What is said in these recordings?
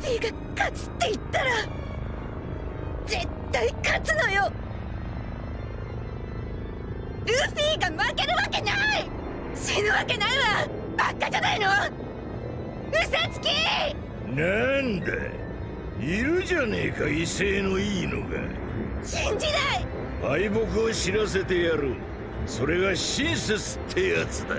フィが勝つって言ったら絶対勝つのよ。ルフィが負けるわけない。死ぬわけないわ。バカじゃないの。嘘つき。なんだ。いるじゃねえか威勢のいいのが。信じない。敗北を知らせてやる。それが親切ってやつだ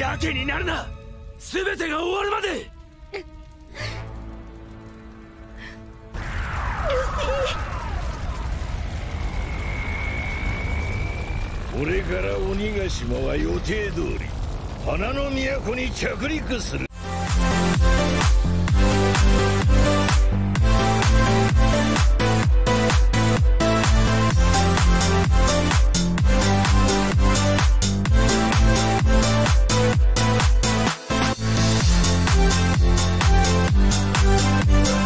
やけになるな。全てが終わるまで。これから鬼ヶ島は予定通り花の都に着陸する。We'll